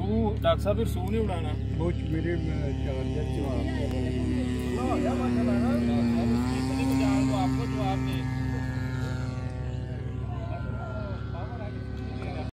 ਰਸੂ doctor ਸਾਹਿਬ ਸੂ ਨਹੀਂ ਉਡਾਣਾ ਕੁਛ ਮੇਰੇ ਚਾਰਜਰ ਚਲਾ